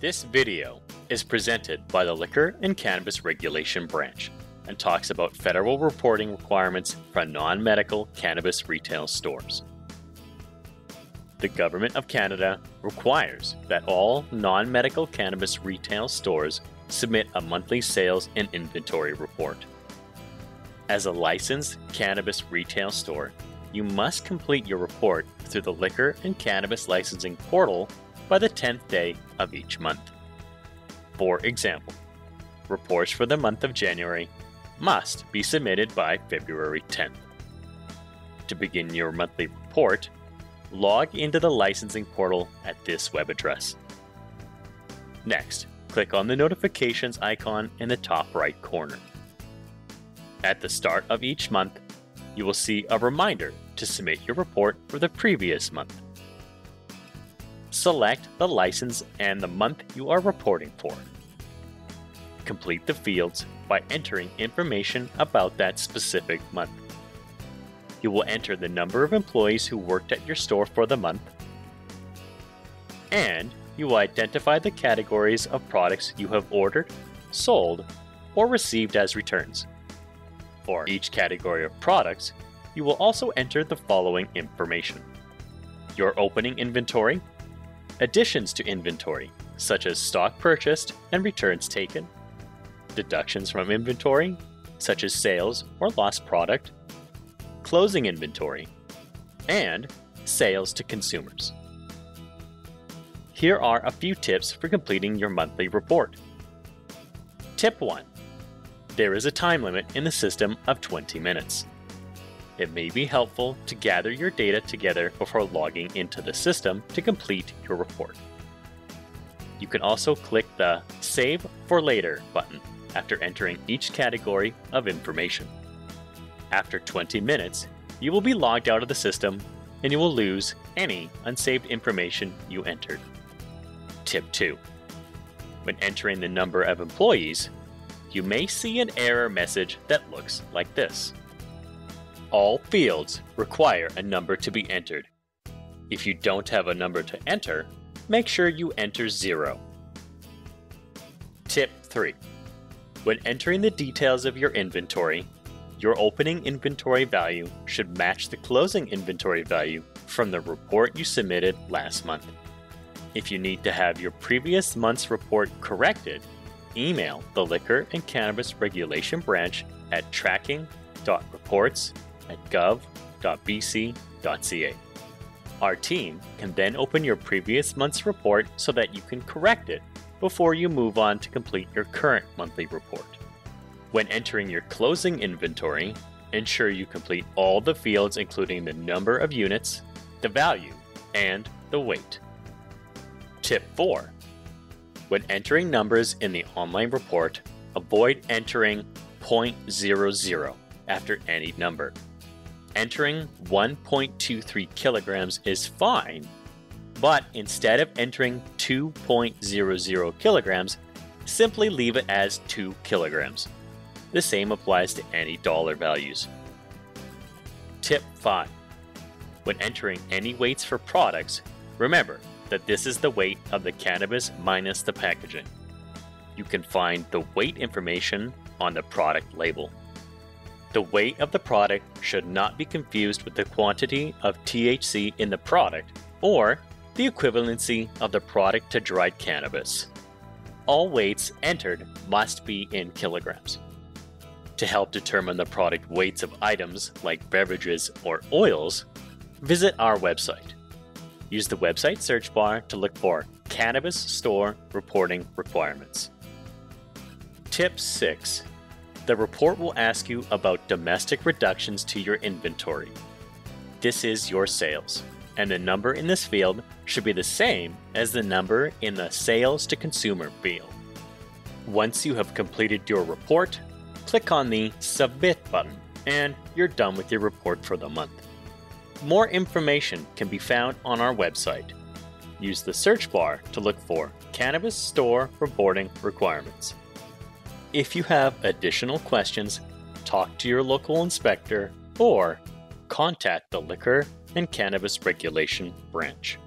This video is presented by the Liquor and Cannabis Regulation Branch and talks about federal reporting requirements for non medical cannabis retail stores. The Government of Canada requires that all non medical cannabis retail stores submit a monthly sales and inventory report. As a licensed cannabis retail store, you must complete your report through the Liquor and Cannabis Licensing Portal by the 10th day of each month. For example, reports for the month of January must be submitted by February 10th. To begin your monthly report, log into the licensing portal at this web address. Next, click on the notifications icon in the top right corner. At the start of each month, you will see a reminder to submit your report for the previous month. Select the license and the month you are reporting for. Complete the fields by entering information about that specific month. You will enter the number of employees who worked at your store for the month, and you will identify the categories of products you have ordered, sold, or received as returns. For each category of products, you will also enter the following information your opening inventory, additions to inventory, such as stock purchased and returns taken, deductions from inventory, such as sales or lost product, closing inventory, and sales to consumers. Here are a few tips for completing your monthly report. Tip 1 There is a time limit in the system of 20 minutes it may be helpful to gather your data together before logging into the system to complete your report. You can also click the Save for Later button after entering each category of information. After 20 minutes, you will be logged out of the system and you will lose any unsaved information you entered. Tip 2 When entering the number of employees, you may see an error message that looks like this. All fields require a number to be entered. If you don't have a number to enter, make sure you enter 0. Tip 3. When entering the details of your inventory, your opening inventory value should match the closing inventory value from the report you submitted last month. If you need to have your previous month's report corrected, email the Liquor and Cannabis Regulation Branch at tracking.reports at gov.bc.ca. Our team can then open your previous month's report so that you can correct it before you move on to complete your current monthly report. When entering your closing inventory, ensure you complete all the fields including the number of units, the value, and the weight. Tip 4. When entering numbers in the online report, avoid entering 0.00 after any number entering 1.23 kilograms is fine, but instead of entering 2.00 kilograms, simply leave it as 2 kilograms. The same applies to any dollar values. Tip 5. When entering any weights for products, remember that this is the weight of the cannabis minus the packaging. You can find the weight information on the product label. The weight of the product should not be confused with the quantity of THC in the product or the equivalency of the product to dried cannabis. All weights entered must be in kilograms. To help determine the product weights of items like beverages or oils, visit our website. Use the website search bar to look for Cannabis Store Reporting Requirements. Tip 6 the report will ask you about domestic reductions to your inventory. This is your sales, and the number in this field should be the same as the number in the sales to consumer field. Once you have completed your report, click on the Submit button, and you're done with your report for the month. More information can be found on our website. Use the search bar to look for Cannabis Store Reporting Requirements. If you have additional questions, talk to your local inspector or contact the Liquor and Cannabis Regulation Branch.